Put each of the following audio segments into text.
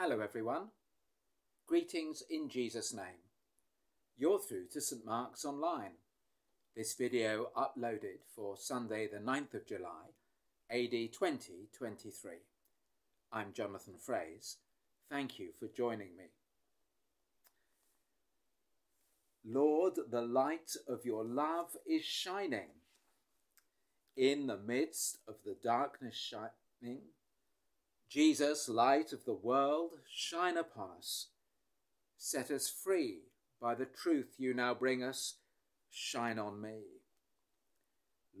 Hello, everyone. Greetings in Jesus' name. You're through to St Mark's Online. This video uploaded for Sunday, the 9th of July, AD 2023. I'm Jonathan Frais. Thank you for joining me. Lord, the light of your love is shining. In the midst of the darkness shining, Jesus, light of the world, shine upon us. Set us free by the truth you now bring us. Shine on me.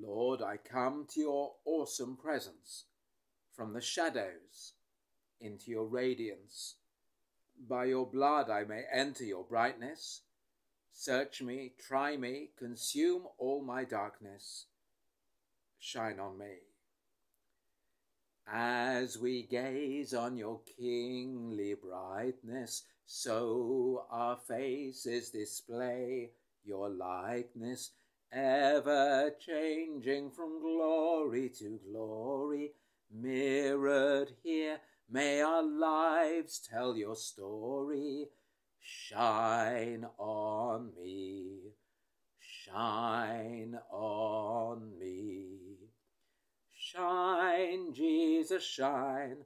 Lord, I come to your awesome presence from the shadows into your radiance. By your blood I may enter your brightness. Search me, try me, consume all my darkness. Shine on me. As we gaze on your kingly brightness, so our faces display your likeness, ever changing from glory to glory, mirrored here. May our lives tell your story. Shine on me, shine on me. Shine, Jesus, shine,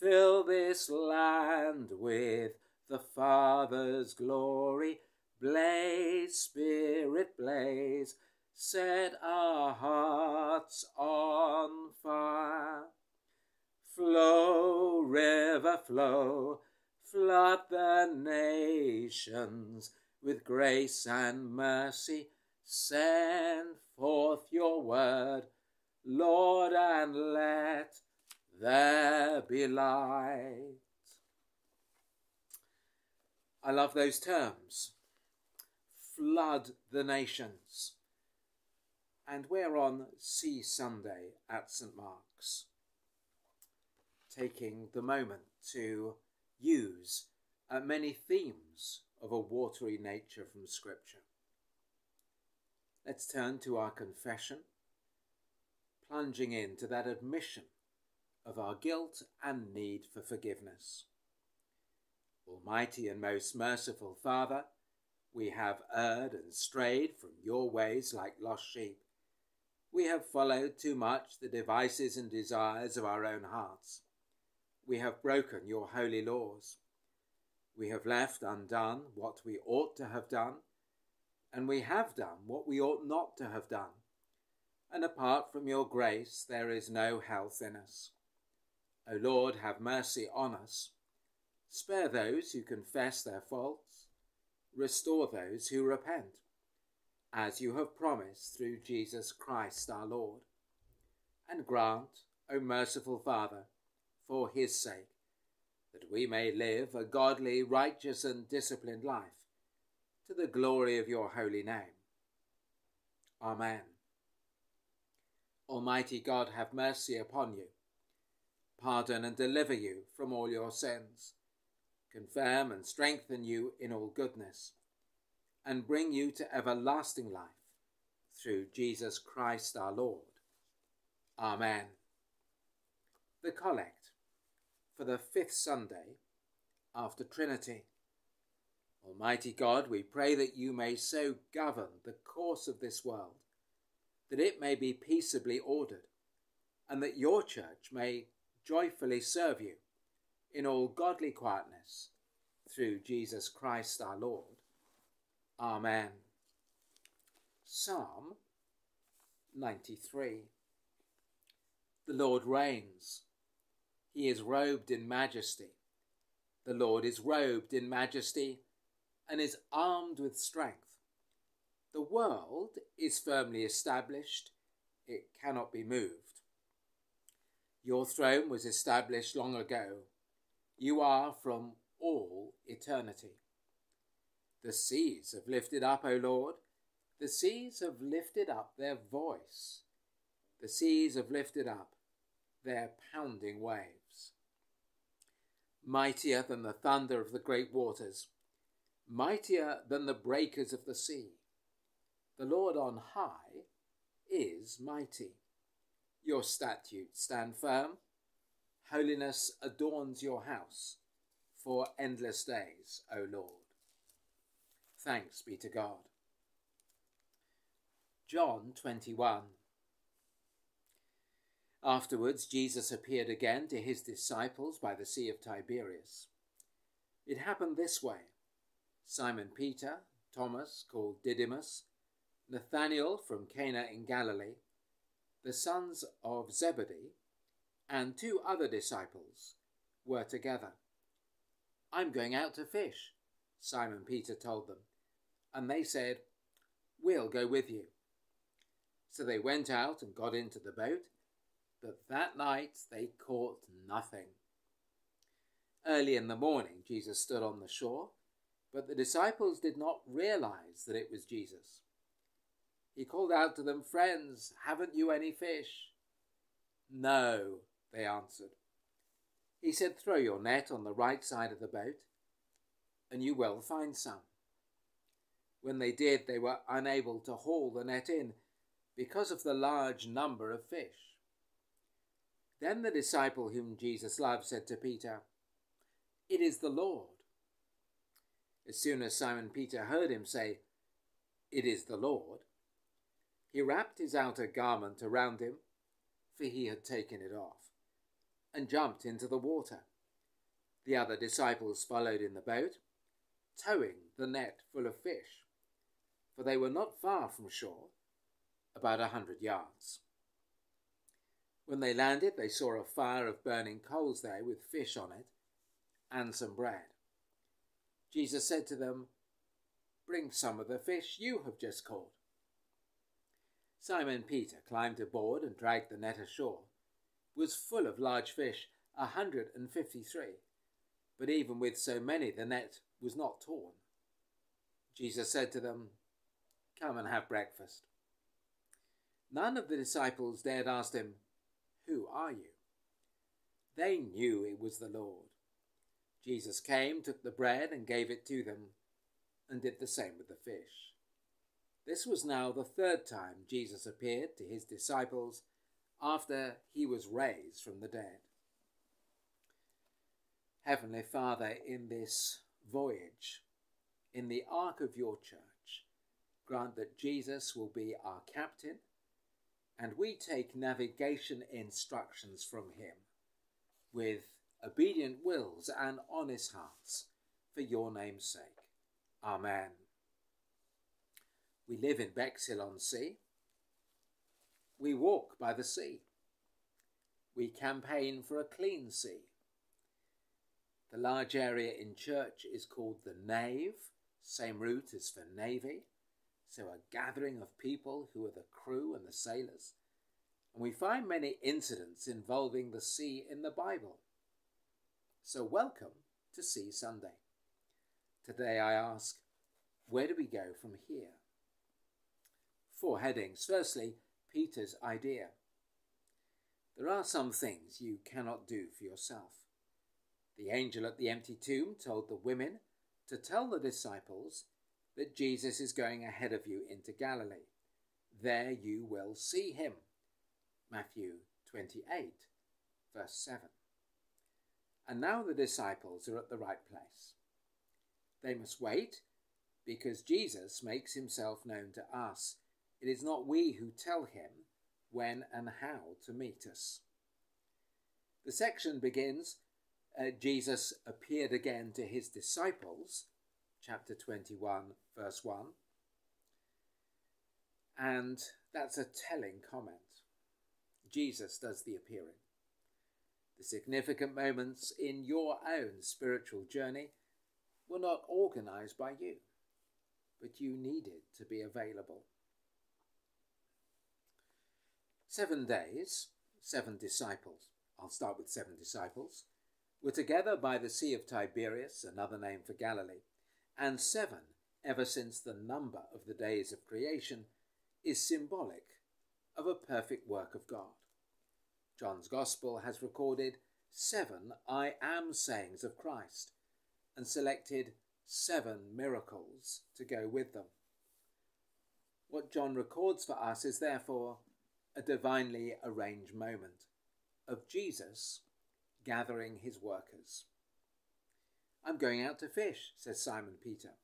fill this land with the Father's glory. Blaze, Spirit, blaze, set our hearts on fire. Flow, river, flow, flood the nations with grace and mercy. Send forth your word Lord, and let there be light. I love those terms. Flood the nations. And we're on Sea Sunday at St Mark's, taking the moment to use uh, many themes of a watery nature from Scripture. Let's turn to our confession plunging into that admission of our guilt and need for forgiveness. Almighty and most merciful Father, we have erred and strayed from your ways like lost sheep. We have followed too much the devices and desires of our own hearts. We have broken your holy laws. We have left undone what we ought to have done, and we have done what we ought not to have done and apart from your grace there is no health in us. O Lord, have mercy on us. Spare those who confess their faults. Restore those who repent, as you have promised through Jesus Christ our Lord. And grant, O merciful Father, for his sake, that we may live a godly, righteous, and disciplined life, to the glory of your holy name. Amen. Almighty God, have mercy upon you, pardon and deliver you from all your sins, confirm and strengthen you in all goodness, and bring you to everlasting life through Jesus Christ our Lord. Amen. The Collect for the fifth Sunday after Trinity. Almighty God, we pray that you may so govern the course of this world that it may be peaceably ordered, and that your church may joyfully serve you in all godly quietness through Jesus Christ our Lord. Amen. Psalm 93 The Lord reigns. He is robed in majesty. The Lord is robed in majesty and is armed with strength. The world is firmly established, it cannot be moved. Your throne was established long ago. You are from all eternity. The seas have lifted up, O Lord. The seas have lifted up their voice. The seas have lifted up their pounding waves. Mightier than the thunder of the great waters, mightier than the breakers of the sea. The Lord on high is mighty. Your statutes stand firm. Holiness adorns your house. for endless days, O Lord. Thanks be to God. John 21. Afterwards, Jesus appeared again to his disciples by the Sea of Tiberias. It happened this way Simon Peter, Thomas, called Didymus, Nathanael from Cana in Galilee, the sons of Zebedee, and two other disciples were together. I'm going out to fish, Simon Peter told them, and they said, We'll go with you. So they went out and got into the boat, but that night they caught nothing. Early in the morning, Jesus stood on the shore, but the disciples did not realize that it was Jesus. He called out to them, Friends, haven't you any fish? No, they answered. He said, Throw your net on the right side of the boat, and you will find some. When they did, they were unable to haul the net in because of the large number of fish. Then the disciple whom Jesus loved said to Peter, It is the Lord. As soon as Simon Peter heard him say, It is the Lord, he wrapped his outer garment around him, for he had taken it off, and jumped into the water. The other disciples followed in the boat, towing the net full of fish, for they were not far from shore, about a hundred yards. When they landed, they saw a fire of burning coals there with fish on it and some bread. Jesus said to them, Bring some of the fish you have just caught. Simon Peter climbed aboard and dragged the net ashore. It was full of large fish, a hundred and fifty-three. But even with so many, the net was not torn. Jesus said to them, Come and have breakfast. None of the disciples dared ask him, Who are you? They knew it was the Lord. Jesus came, took the bread, and gave it to them, and did the same with the fish. This was now the third time Jesus appeared to his disciples after he was raised from the dead. Heavenly Father, in this voyage, in the ark of your church, grant that Jesus will be our captain and we take navigation instructions from him with obedient wills and honest hearts for your name's sake. Amen. We live in Bexhill on Sea. We walk by the sea. We campaign for a clean sea. The large area in church is called the nave, same root as for navy. So a gathering of people who are the crew and the sailors. And we find many incidents involving the sea in the Bible. So welcome to Sea Sunday. Today I ask, where do we go from here? Four headings. Firstly, Peter's idea. There are some things you cannot do for yourself. The angel at the empty tomb told the women to tell the disciples that Jesus is going ahead of you into Galilee. There you will see him. Matthew 28, verse 7. And now the disciples are at the right place. They must wait because Jesus makes himself known to us it is not we who tell him when and how to meet us. The section begins uh, Jesus appeared again to his disciples, chapter 21, verse 1. And that's a telling comment. Jesus does the appearing. The significant moments in your own spiritual journey were not organized by you, but you needed to be available. Seven days, seven disciples, I'll start with seven disciples, were together by the Sea of Tiberias, another name for Galilee, and seven, ever since the number of the days of creation, is symbolic of a perfect work of God. John's Gospel has recorded seven I am sayings of Christ and selected seven miracles to go with them. What John records for us is therefore a divinely arranged moment of Jesus gathering his workers. I'm going out to fish, says Simon Peter.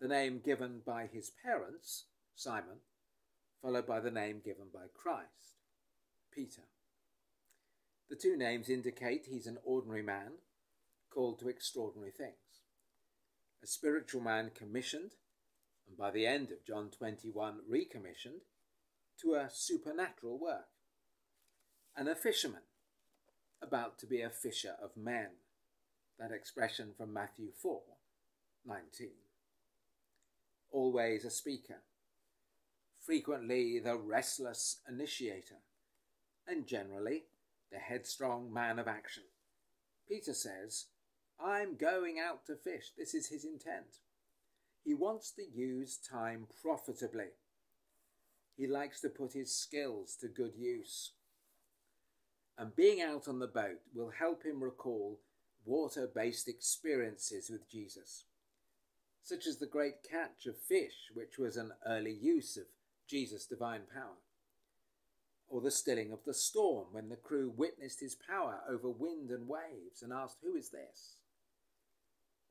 The name given by his parents, Simon, followed by the name given by Christ, Peter. The two names indicate he's an ordinary man called to extraordinary things. A spiritual man commissioned, and by the end of John 21, recommissioned, to a supernatural work. And a fisherman, about to be a fisher of men. That expression from Matthew 4 19. Always a speaker, frequently the restless initiator, and generally the headstrong man of action. Peter says, I'm going out to fish. This is his intent. He wants to use time profitably. He likes to put his skills to good use. And being out on the boat will help him recall water based experiences with Jesus, such as the great catch of fish, which was an early use of Jesus' divine power, or the stilling of the storm when the crew witnessed his power over wind and waves and asked, Who is this?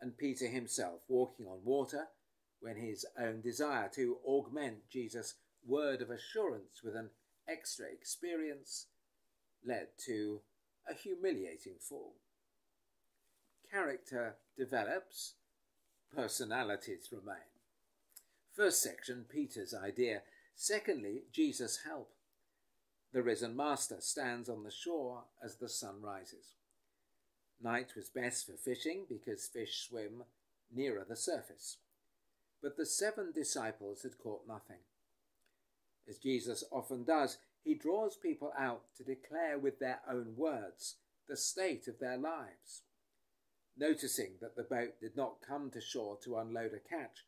And Peter himself walking on water when his own desire to augment Jesus' word of assurance with an extra experience led to a humiliating fall. Character develops, personalities remain. First section, Peter's idea. Secondly, Jesus' help. The risen Master stands on the shore as the sun rises. Night was best for fishing because fish swim nearer the surface. But the seven disciples had caught nothing. As Jesus often does, he draws people out to declare with their own words the state of their lives. Noticing that the boat did not come to shore to unload a catch,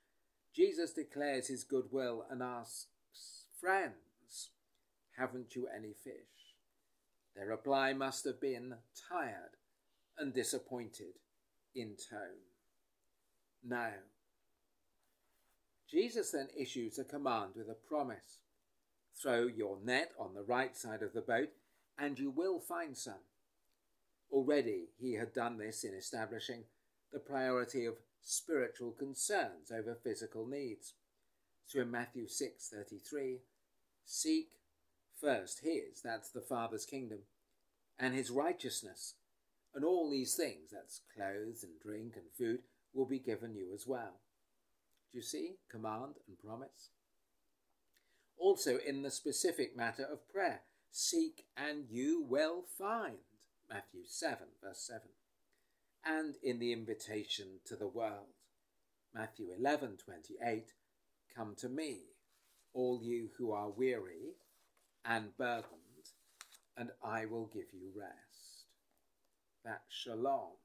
Jesus declares his goodwill and asks, Friends, haven't you any fish? Their reply must have been tired and disappointed in tone. Now, Jesus then issues a command with a promise Throw your net on the right side of the boat, and you will find some. Already he had done this in establishing the priority of spiritual concerns over physical needs. So in Matthew 6:33, seek first his, that's the Father's kingdom, and his righteousness, and all these things, that's clothes and drink and food, will be given you as well. Do you see command and promise? Also, in the specific matter of prayer, seek and you will find. Matthew 7, verse 7. And in the invitation to the world, Matthew 11, 28, Come to me, all you who are weary and burdened, and I will give you rest. That shalom,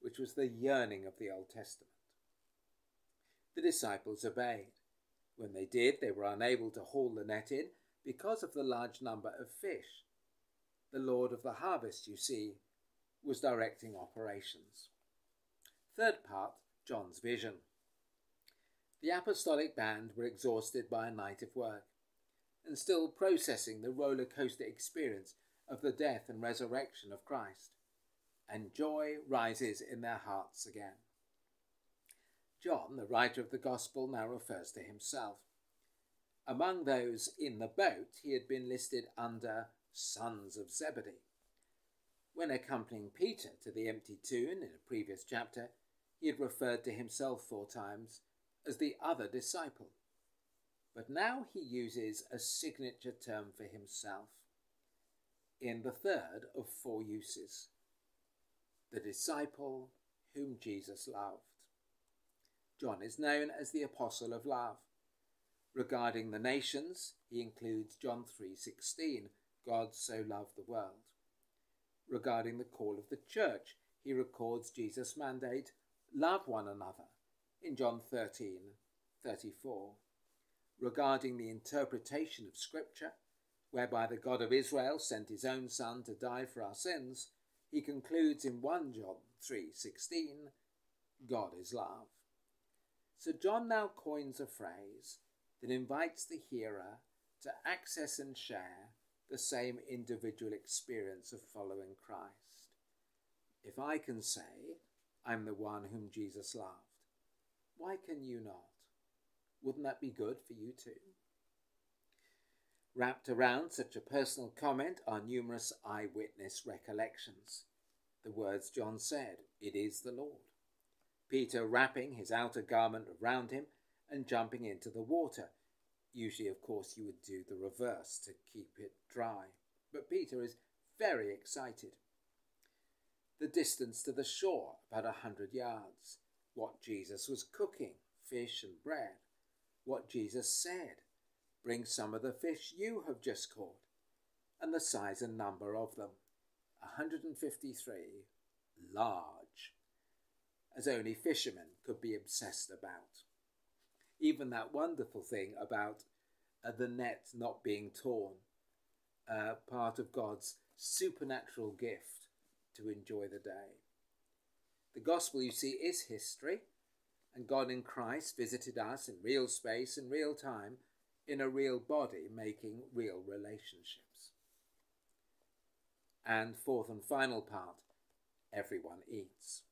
which was the yearning of the Old Testament. The disciples obeyed. When they did, they were unable to haul the net in because of the large number of fish. The Lord of the harvest, you see, was directing operations. Third part John's vision. The apostolic band were exhausted by a night of work and still processing the roller coaster experience of the death and resurrection of Christ, and joy rises in their hearts again. John, the writer of the Gospel, now refers to himself. Among those in the boat, he had been listed under sons of Zebedee. When accompanying Peter to the empty tomb in a previous chapter, he had referred to himself four times as the other disciple. But now he uses a signature term for himself in the third of four uses the disciple whom Jesus loved. John is known as the apostle of love. Regarding the nations, he includes John 3:16, God so loved the world. Regarding the call of the church, he records Jesus' mandate, love one another, in John 13:34. Regarding the interpretation of scripture, whereby the God of Israel sent his own son to die for our sins, he concludes in 1 John 3:16, God is love. So John now coins a phrase that invites the hearer to access and share the same individual experience of following Christ. If I can say, I'm the one whom Jesus loved. Why can you not? Wouldn't that be good for you too? Wrapped around such a personal comment are numerous eyewitness recollections. The words John said, It is the Lord. Peter wrapping his outer garment around him and jumping into the water. Usually, of course, you would do the reverse to keep it dry. But Peter is very excited. The distance to the shore, about a hundred yards. What Jesus was cooking, fish and bread. What Jesus said, Bring some of the fish you have just caught. And the size and number of them. 153. Large. As only fishermen could be obsessed about. Even that wonderful thing about uh, the net not being torn. Uh, part of God's supernatural gift to enjoy the day. The gospel, you see, is history, and God in Christ visited us in real space and real time, in a real body, making real relationships. And fourth and final part, everyone eats.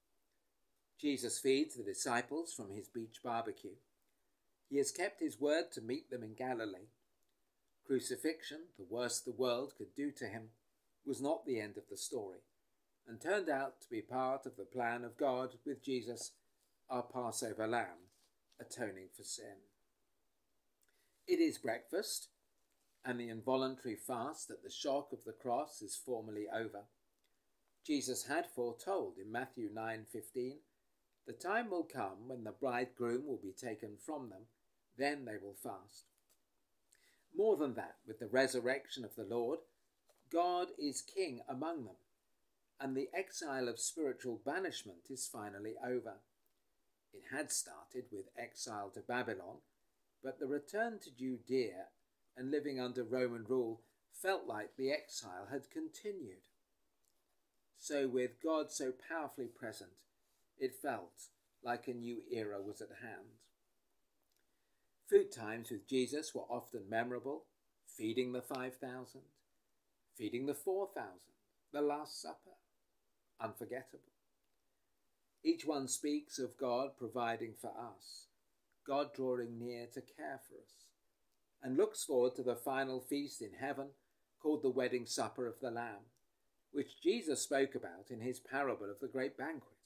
Jesus feeds the disciples from his beach barbecue. He has kept his word to meet them in Galilee. Crucifixion, the worst the world could do to him, was not the end of the story, and turned out to be part of the plan of God with Jesus, our Passover lamb, atoning for sin. It is breakfast, and the involuntary fast at the shock of the cross is formally over. Jesus had foretold in Matthew 9:15, "The time will come when the bridegroom will be taken from them, then they will fast." More than that, with the resurrection of the Lord, God is king among them, and the exile of spiritual banishment is finally over. It had started with exile to Babylon, but the return to Judea and living under Roman rule felt like the exile had continued. So, with God so powerfully present, it felt like a new era was at hand. Food times with Jesus were often memorable, feeding the 5,000, feeding the 4,000, the Last Supper, unforgettable. Each one speaks of God providing for us, God drawing near to care for us, and looks forward to the final feast in heaven called the wedding supper of the Lamb, which Jesus spoke about in his parable of the great banquet.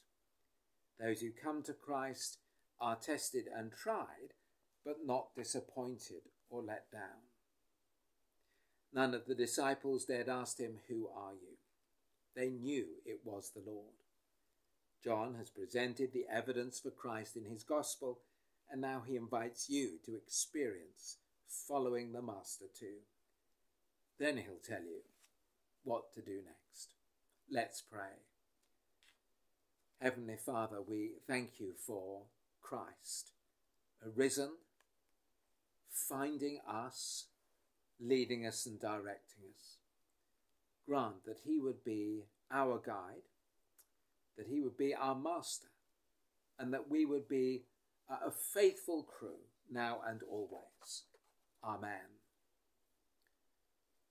Those who come to Christ are tested and tried, but not disappointed or let down. None of the disciples dared ask him, Who are you? They knew it was the Lord. John has presented the evidence for Christ in his gospel, and now he invites you to experience following the Master too. Then he'll tell you what to do next. Let's pray. Heavenly Father, we thank you for Christ, arisen, finding us leading us and directing us. Grant that He would be our guide, that He would be our master, and that we would be a faithful crew now and always. Amen.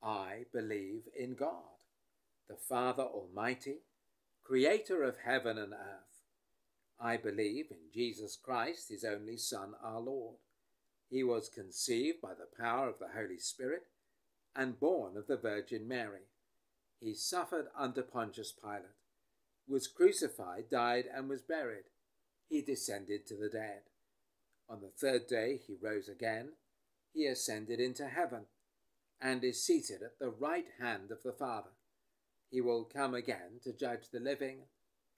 I believe in God, the Father Almighty, creator of heaven and earth. I believe in Jesus Christ, his only Son, our Lord he was conceived by the power of the Holy Spirit and born of the Virgin Mary. He suffered under Pontius Pilate, was crucified, died, and was buried. He descended to the dead. On the third day he rose again. He ascended into heaven and is seated at the right hand of the Father. He will come again to judge the living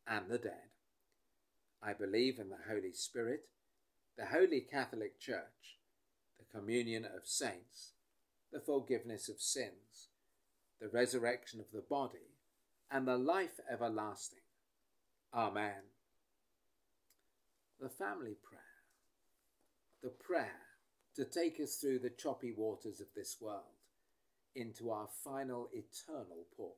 and the dead. I believe in the Holy Spirit, the Holy Catholic Church the communion of saints, the forgiveness of sins, the resurrection of the body, and the life everlasting. Amen. The family prayer. The prayer to take us through the choppy waters of this world into our final eternal port.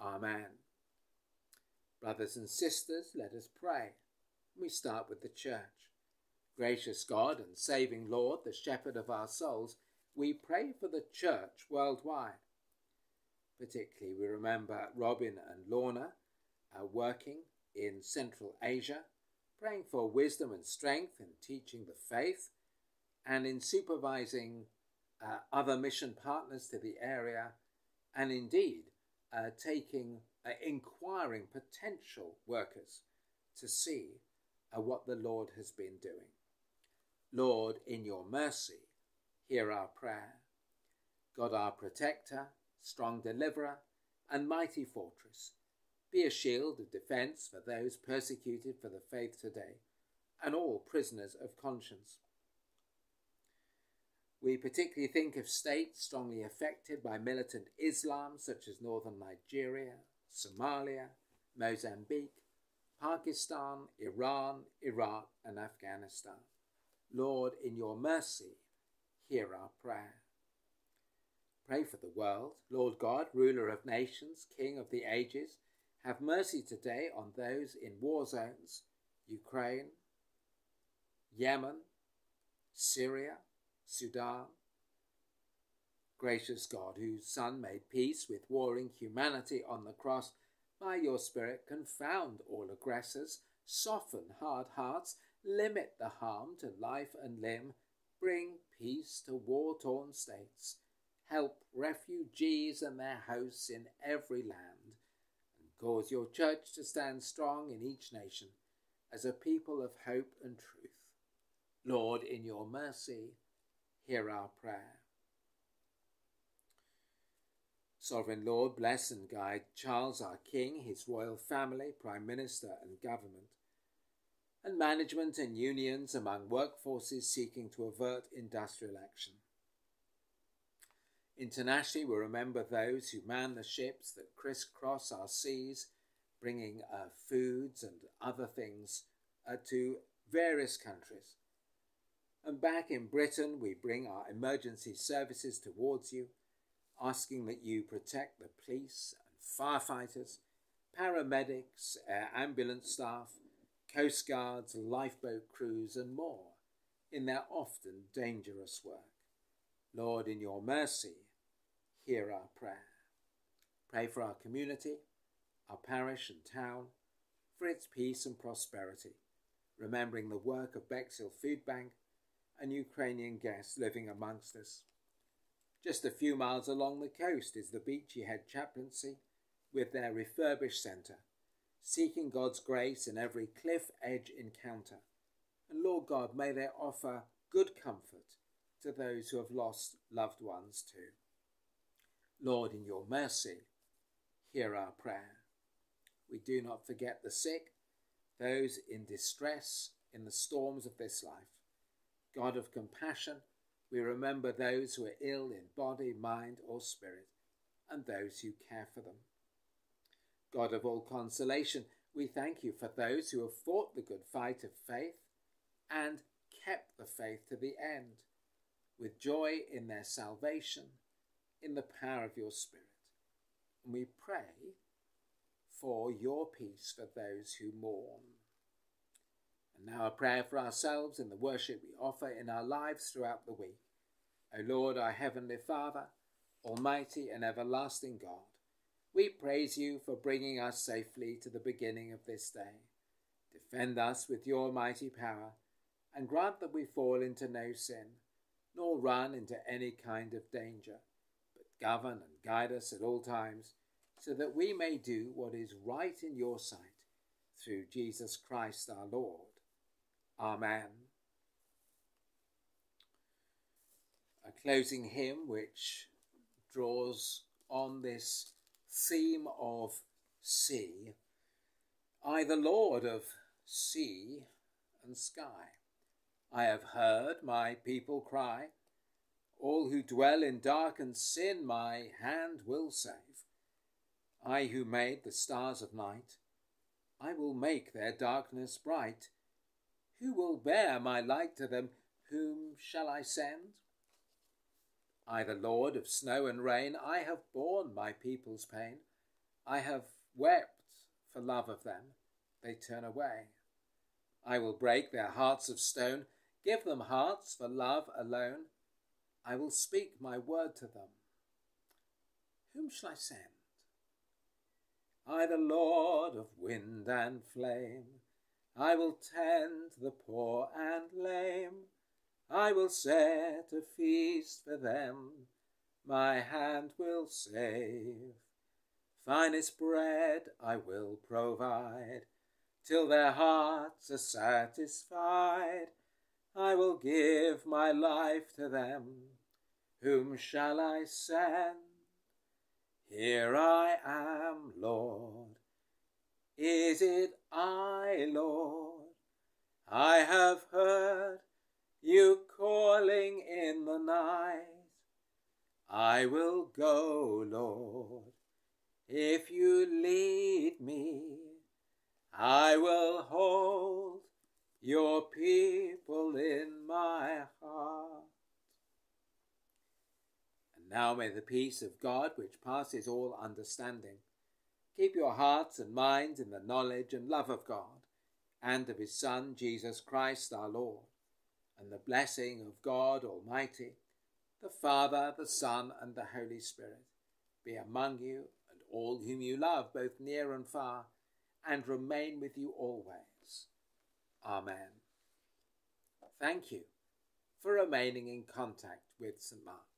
Amen. Brothers and sisters, let us pray. We start with the church. Gracious God and saving Lord, the shepherd of our souls, we pray for the church worldwide particularly. We remember Robin and Lorna working in Central Asia, praying for wisdom and strength in teaching the faith and in supervising uh, other mission partners to the area, and indeed uh, taking, uh, inquiring potential workers to see uh, what the Lord has been doing. Lord, in your mercy, hear our prayer. God, our protector, strong deliverer, and mighty fortress. Be a shield of defence for those persecuted for the faith today, and all prisoners of conscience. We particularly think of states strongly affected by militant Islam, such as northern Nigeria, Somalia, Mozambique, Pakistan, Iran, Iraq, and Afghanistan. Lord, in your mercy, hear our prayer. Pray for the world. Lord God, ruler of nations, King of the ages, have mercy today on those in war zones Ukraine, Yemen, Syria, Sudan. Gracious God, whose Son made peace with warring humanity on the cross, by your Spirit confound all aggressors, soften hard hearts, limit the harm to life and limb, bring peace to war torn states help refugees and their hosts in every land, and cause your church to stand strong in each nation as a people of hope and truth. Lord, in your mercy, hear our prayer. Sovereign Lord, bless and guide Charles our King, his royal family, Prime Minister, and government, and management and unions among workforces seeking to avert industrial action. Internationally, we remember those who man the ships that crisscross our seas, bringing uh, foods and other things uh, to various countries. And back in Britain, we bring our emergency services towards you, asking that you protect the police and firefighters, paramedics, air ambulance staff, coast guards, lifeboat crews, and more in their often dangerous work. Lord, in your mercy, hear our prayer. Pray for our community, our parish and town, for its peace and prosperity, remembering the work of Bexhill Food Bank and Ukrainian guests living amongst us. Just a few miles along the coast is the Beachy Head Chaplaincy with their refurbished centre, seeking God's grace in every cliff edge encounter. And Lord God, may they offer good comfort to those who have lost loved ones too. Lord, in your mercy, hear our prayer. We do not forget the sick, those in distress in the storms of this life. God of compassion, we remember those who are ill in body, mind, or spirit, and those who care for them. God of all consolation, we thank you for those who have fought the good fight of faith and kept the faith to the end, with joy in their salvation in the power of your Spirit. And we pray for your peace for those who mourn. And now a prayer for ourselves in the worship we offer in our lives throughout the week. O Lord, our Heavenly Father, Almighty and everlasting God, we praise you for bringing us safely to the beginning of this day. Defend us with your mighty power, and grant that we fall into no sin, nor run into any kind of danger but govern and guide us at all times, so that we may do what is right in your sight, through Jesus Christ our Lord. Amen. A closing hymn which draws on this theme of sea. I, the Lord of sea and sky, I have heard my people cry all who dwell in dark and sin my hand will save. I who made the stars of night, I will make their darkness bright. Who will bear my light to them? Whom shall I send? I, the Lord of snow and rain, I have borne my people's pain. I have wept for love of them. They turn away. I will break their hearts of stone, give them hearts for love alone. I will speak my word to them. Whom shall I send? I, the Lord of wind and flame, I will tend the poor and lame. I will set a feast for them, my hand will save. Finest bread I will provide, till their hearts are satisfied. I will give my life to them. Whom shall I send? Here I am, Lord. Is it I, Lord? I have heard you calling in the night. I will go, Lord, if you lead me. I will hold your people in my heart. And now may the peace of God, which passes all understanding, keep your hearts and minds in the knowledge and love of God and of his Son, Jesus Christ our Lord, and the blessing of God Almighty, the Father, the Son, and the Holy Spirit be among you and all whom you love, both near and far, and remain with you always. Amen. Thank you for remaining in contact with St. Mark.